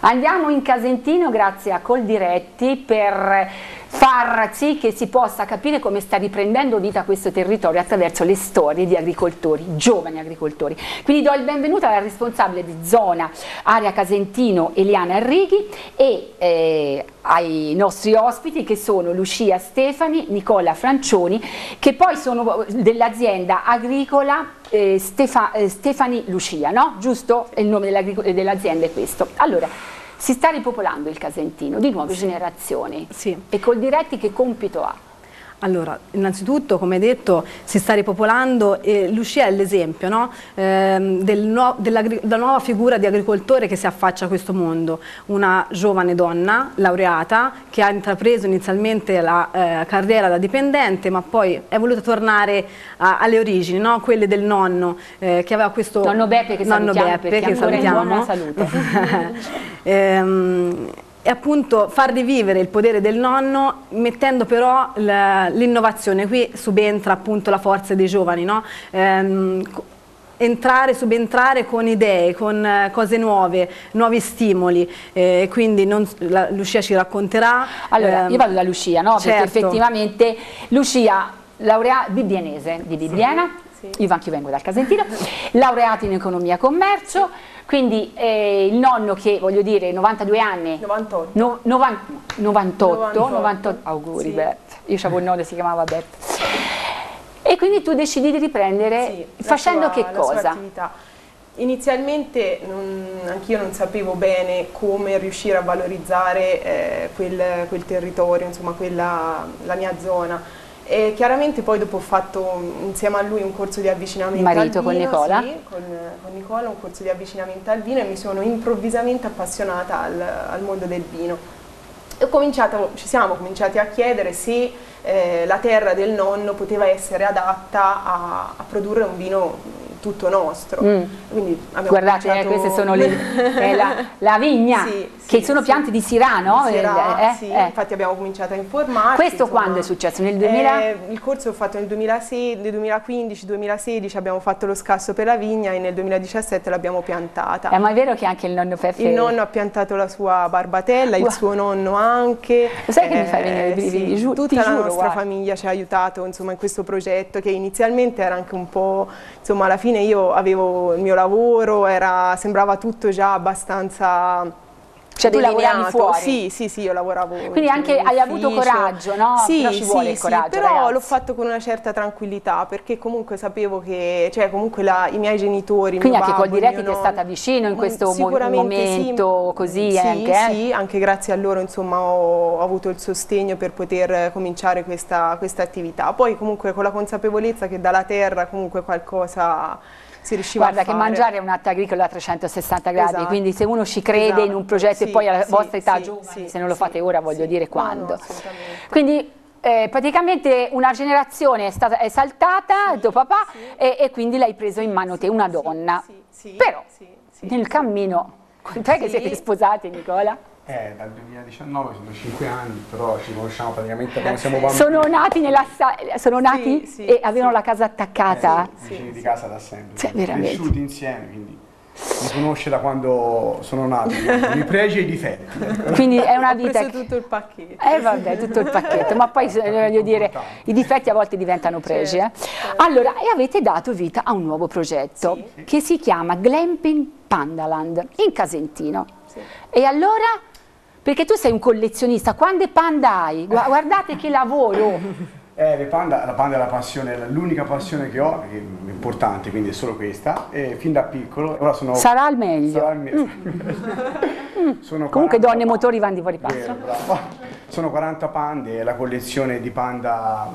Andiamo in Casentino grazie a Coldiretti per far sì che si possa capire come sta riprendendo vita questo territorio attraverso le storie di agricoltori, giovani agricoltori. Quindi do il benvenuto alla responsabile di zona area Casentino Eliana Arrighi e eh, ai nostri ospiti che sono Lucia Stefani, Nicola Francioni che poi sono dell'azienda agricola eh, Stefa, eh, Stefani Lucia, no? Giusto? Il nome dell'azienda è questo. Allora, si sta ripopolando il Casentino di nuove sì. generazioni sì. e col diretti che compito ha? Allora, innanzitutto, come detto, si sta ripopolando e Lucia è l'esempio no? eh, del no, della, della, nuova figura di agricoltore che si affaccia a questo mondo. Una giovane donna, laureata, che ha intrapreso inizialmente la eh, carriera da dipendente, ma poi è voluta tornare a, alle origini, no? quelle del nonno, eh, che aveva questo... Nonno Beppe che nonno salutiamo, Beppe, che salutiamo. buona salute. ehm, e appunto far rivivere il potere del nonno mettendo però l'innovazione, qui subentra appunto la forza dei giovani, no? ehm, entrare, subentrare con idee, con eh, cose nuove, nuovi stimoli, eh, quindi non, la, Lucia ci racconterà. Allora, ehm, io vado da Lucia, no? Certo. Perché effettivamente Lucia, laureata bibbianese di Bibbiena, sì, sì. io anche vengo dal Casentino, laureata in economia e commercio, quindi eh, il nonno che, voglio dire, 92 anni... 98. No, 90, 98, 98, 98, auguri sì. Bert. Io avevo un nonno che si chiamava Bert. E quindi tu decidi di riprendere sì, facendo sua, che cosa? Inizialmente anch'io non sapevo bene come riuscire a valorizzare eh, quel, quel, territorio, insomma quella, la mia zona e chiaramente poi dopo ho fatto insieme a lui un corso di avvicinamento Marito al vino. con Nicola? Sì, con, con, Nicola, un corso di avvicinamento al vino e mi sono improvvisamente appassionata al, al mondo del vino. E ci siamo cominciati a chiedere se eh, la terra del nonno poteva essere adatta a, a produrre un vino tutto nostro. Mm. Guardate, eh, queste sono le, la, la, vigna, sì, che sì, sono sì. piante di Sirà, no? Sirà, eh, sì, eh. infatti abbiamo cominciato a informarci. Questo insomma, quando è successo? Nel 2000? Eh, il corso l'ho fatto nel 2015-2016, abbiamo fatto lo scasso per la vigna e nel 2017 l'abbiamo piantata. Eh, ma è vero che anche il nonno Peppe... Il nonno ha piantato la sua barbatella, il suo nonno anche. Lo sai che mi fa venire i brividi? Giu tutta la giuro, nostra guarda. famiglia ci ha aiutato insomma, in questo progetto che inizialmente era anche un po', insomma alla fine io avevo il mio lavoro, era, sembrava tutto già abbastanza cioè tu lavoravi fuori? Sì, sì, sì, io lavoravo Quindi anche hai avuto coraggio, no? Sì, però ci sì, vuole il sì, coraggio, però l'ho fatto con una certa tranquillità perché comunque sapevo che, cioè comunque la, i miei genitori, Quindi anche babbo, col diretti ti è stata vicino in mm, questo momento sì, così sì, anche? Eh? Sì, anche grazie a loro insomma ho, ho avuto il sostegno per poter cominciare questa, questa attività. Poi comunque con la consapevolezza che dalla terra comunque qualcosa si riusciva Guarda a fare. che mangiare è un atto agricolo a 360 gradi, esatto. quindi se uno ci crede esatto. in un progetto sì, e poi alla sì, vostra età sì, giovane, se non lo fate ora voglio dire quando. No, quindi eh, praticamente una generazione è, stata, è saltata, il tuo papà, e, e, quindi l'hai preso in mano te, una donna. Però nel cammino, quant'è che siete sposati Nicola? Eh, dal 2019 sono 5 anni, però ci conosciamo praticamente quando siamo bambini. Sono nati, nella sono nati sì, sì, e avevano sì. la casa attaccata? Eh, vicini di casa da sempre. Cioè, veramente. Cresciuti insieme, quindi mi conosce da quando sono nato, i pregi e i difetti. Quindi è una vita... Ho preso tutto il pacchetto. Eh vabbè, tutto il pacchetto, ma poi voglio dire, i difetti a volte diventano pregi. Eh? Certo. Allora, e avete dato vita a un nuovo progetto che si chiama Glamping Pandaland in Casentino. E allora perché tu sei un collezionista, quante panda hai? Guardate che lavoro! Eh, le panda, la panda è la passione, l'unica passione che ho, che è importante, quindi è solo questa, e fin da piccolo, ora sono... Sarà il meglio. Sarà il meglio. Mm. Comunque donne e motori vanno di fuori passo. Sono 40 pande, la collezione di panda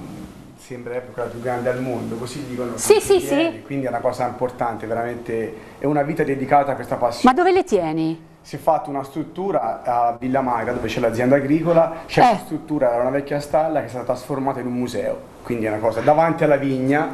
sembrerebbe quella più grande al mondo, così dicono. Sì, sì, sì. Quindi è una cosa importante, veramente, è una vita dedicata a questa passione. Ma dove le tieni? Si è fatta una struttura a Villa Magra dove c'è l'azienda agricola, c'è eh. una struttura, era una vecchia stalla che è stata trasformata in un museo, quindi è una cosa davanti alla vigna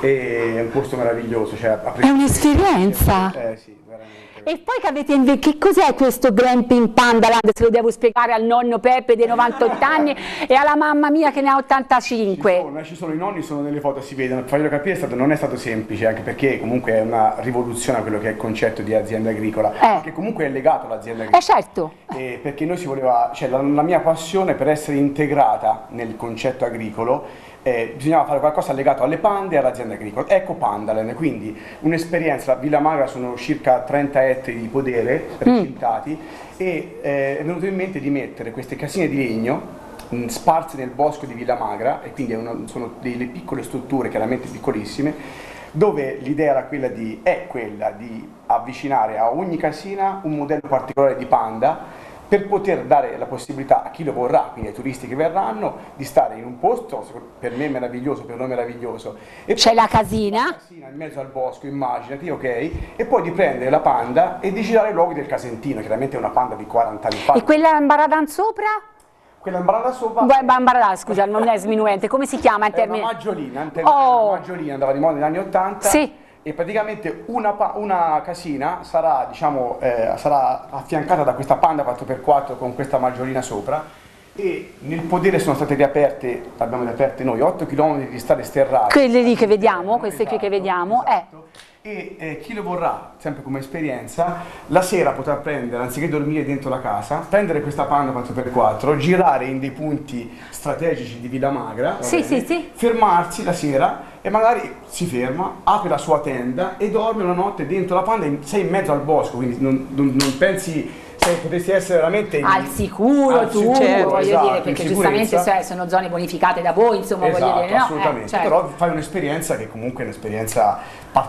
e è un posto meraviglioso. Cioè, è un'esperienza! Eh sì, veramente. E poi che avete inve- che cos'è questo Glamping Pandaland? Se lo devo spiegare al nonno Peppe dei 98 anni e alla mamma mia che ne ha 85. Ci sono, ci sono i nonni, sono nelle foto, si vedono. Per farglielo capire è stato, non è stato semplice, anche perché comunque è una rivoluzione a quello che è il concetto di azienda agricola, Eh. che comunque è legato all'azienda agricola. Eh certo. Eh, perché noi si voleva, cioè la, la mia passione per essere integrata nel concetto agricolo, eh, bisognava fare qualcosa legato alle pande e all'azienda agricola. Ecco Pandalen, quindi un'esperienza, la Villa Magra sono circa 30 ettari di podere recintati e eh, è venuto in mente di mettere queste casine di legno mh, sparse nel bosco di Villa Magra e quindi una- sono delle piccole strutture, chiaramente piccolissime, dove l'idea era quella di, è quella di avvicinare a ogni casina un modello particolare di panda per poter dare la possibilità a chi lo vorrà, quindi ai turisti che verranno, di stare in un posto, per me meraviglioso, per noi meraviglioso, e C'è la casina. una casina in mezzo al bosco, immaginati, ok, e poi di prendere la panda e di girare i luoghi del Casentino, chiaramente è una panda di 40 anni fa. E quella in Baradan sopra? Quella imbarata sopra Baradan, scusa, non è sminuente. Come si chiama in termini? maggiolina, in termini- Oh. maggiolina andava di moda negli anni 80 Sì. E praticamente una, una casina sarà, diciamo, eh, sarà affiancata da questa panda 4x4 con questa maggiolina sopra e nel podere sono state riaperte, abbiamo riaperte noi, 8 km di strade sterrate. Quelle lì che vediamo, queste qui che vediamo, eh. E eh, chi lo vorrà, sempre come esperienza, la sera potrà prendere, anziché dormire dentro la casa, prendere questa Panda 4x4, girare in dei punti strategici di Villa Magra, Sì, bene? sì, sì. fermarsi la sera e magari si ferma, apre la sua tenda e dorme una notte dentro la Panda, sei in mezzo al bosco, quindi non, non- non pensi, sai, potresti essere veramente... in- Al sicuro al tu, sicuro, voglio esatto, dire, perché giustamente cioè, sono zone bonificate da voi, insomma, Esatto, voglio dire, no? Eh, assolutamente, certo. però fai un'esperienza che comunque è un'esperienza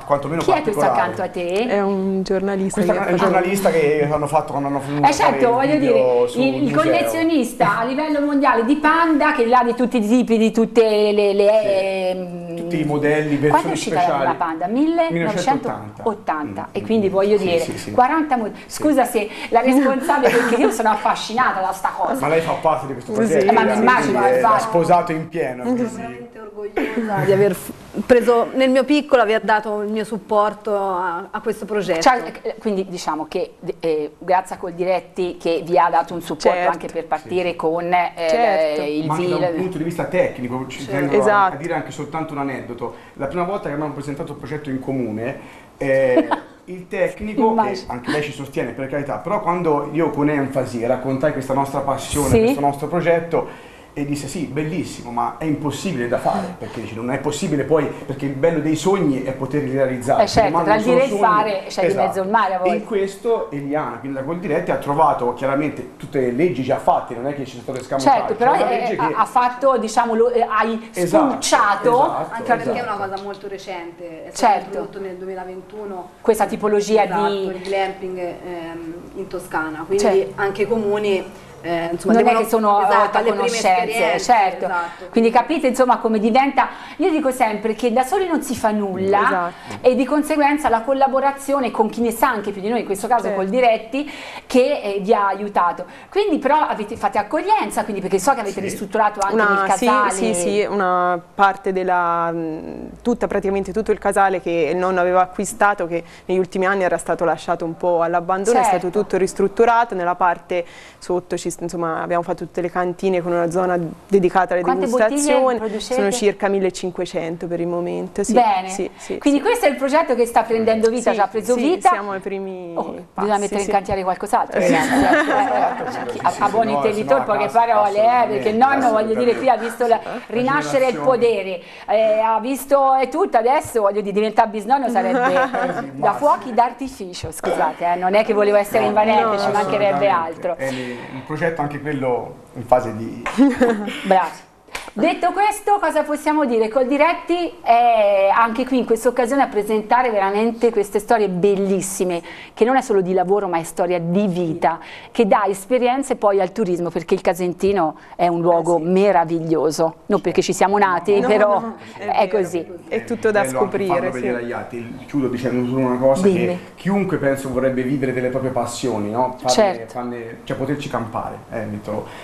quantomeno Chi è questo accanto a te? È un giornalista. Questa che è un giornalista che hanno fatto quando hanno finito Eh certo, voglio dire, il, il collezionista a livello mondiale di panda che là di tutti i tipi, di tutte le... le ehm, Tutti i modelli, Quando è versioni uscita la speciali. prima panda? 1980. 1980. E quindi voglio Sì, dire, sì, sì. 40 mo- Scusa se la responsabile, perché io sono affascinata da sta cosa. Ma lei fa parte di questo progetto. ma mi eh, immagino, l'ha sposato in pieno. quindi- veramente orgogliosa di aver preso nel mio piccolo, aver dato il mio supporto a, a questo progetto. Cioè, eh, quindi diciamo che eh, grazie a Coldiretti che vi ha dato un supporto Certo. anche per partire con eh, Certo. il Ma anche da un VIL. punto di vista tecnico, ci tengo a- Esatto. a dire anche soltanto un aneddoto. La prima volta che abbiamo presentato il progetto in comune, eh, il tecnico, anche lei ci sostiene per carità, però quando io con enfasi raccontai questa nostra passione, Sì. questo nostro progetto, e disse sì, bellissimo, ma è impossibile da fare, perché dice non è possibile poi, perché il bello dei sogni è poterli realizzare. Eh certo, tra il dire e il fare c'è di mezzo il mare a E volte. in questo Eliana, quindi da Coldiretti, ha trovato chiaramente tutte le leggi già fatte, non è che ci sono state scamotate. Certo, però eh, ha che- ha fatto, diciamo, lo- eh, hai Esatto, spulciato esatto. Anche perché è esatto. una cosa molto recente, è stato Certo. introdotto nel 2021 questa tipologia esatto, di... il glamping ehm, in Toscana, quindi Certo. anche i comuni eh, insomma, non è devono- che sono esatto, a alle prime esperienze, certo. esatto. Quindi capite insomma come diventa, io dico sempre che da soli non si fa nulla Esatto. e di conseguenza la collaborazione con chi ne sa anche più di noi, in questo caso Certo. col Diretti, che eh, vi ha aiutato. Quindi però avete, fate accoglienza, quindi perché so che avete Sì. ristrutturato anche il Una, sì, casale. sì, sì, una parte della, mh, tutta, praticamente tutto il casale che il nonno aveva acquistato che negli ultimi anni era stato lasciato un po' all'abbandono, è Certo. stato tutto ristrutturato, nella parte sotto ci- insomma, abbiamo fatto tutte le cantine con una zona dedicata alle Quante degustazioni, sono circa 1500 per il momento. Sì, Bene, sì, sì, quindi sì. questo è il progetto che sta prendendo vita, Sì, già ha preso sì, vita. Siamo ai primi Oh, passi, bisogna mettere sì. in cantiere qualcos'altro, Sì, ragazzi. sì. Eh, Esatto, a, sì, a buon no- intenditor se no poche parole, eh, perché il nonno voglio dire qui ha visto la- rinascere il podere, eh, ha visto è tutto, adesso voglio dire diventare bisnonno sarebbe eh, da fuochi d'artificio, scusate, eh, non è che volevo essere invadente, ci mancherebbe altro. È il progetto anche quello in fase di... Bras. Detto questo, cosa possiamo dire? Col Diretti è anche qui in questa occasione a presentare veramente queste storie bellissime, che non è solo di lavoro ma è storia di vita, che dà esperienze poi al turismo, perché il Casentino è un luogo meraviglioso, non perché ci siamo nati, No, però no, è, è vero. così. È tutto da bello scoprire, sì. vedere agli altri. Chiudo dicendo solo una cosa, Dimmi. che chiunque penso vorrebbe vivere delle proprie passioni, no? Farne- Certo. farne- cioè poterci campare. eh,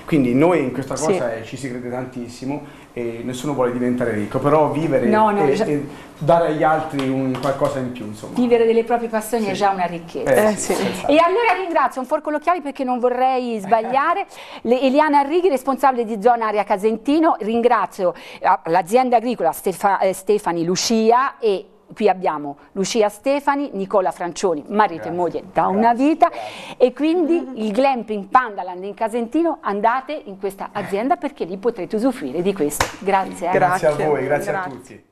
Quindi noi in questa Sì. cosa eh, ci si crede tantissimo nessuno e nessuno vuole diventare ricco, però vivere No, no, e, già- e dare agli altri un qualcosa in più, insomma. Vivere delle proprie passioni è Sì. già una ricchezza. Eh, Eh, sì, sì. senz'altro. E allora ringrazio un forco occhiali perché non vorrei sbagliare Le- Eliana Arrighi, responsabile di zona area Casentino, ringrazio eh, l'azienda agricola Stefa- eh, Stefani Lucia e qui abbiamo Lucia Stefani, Nicola Francioni, marito Grazie. e moglie da una Grazie, vita grazie. e quindi il Glamping Pandaland in Casentino andate in questa azienda perché lì potrete usufruire di questo. Grazie. eh. Grazie a voi, grazie, a tutti.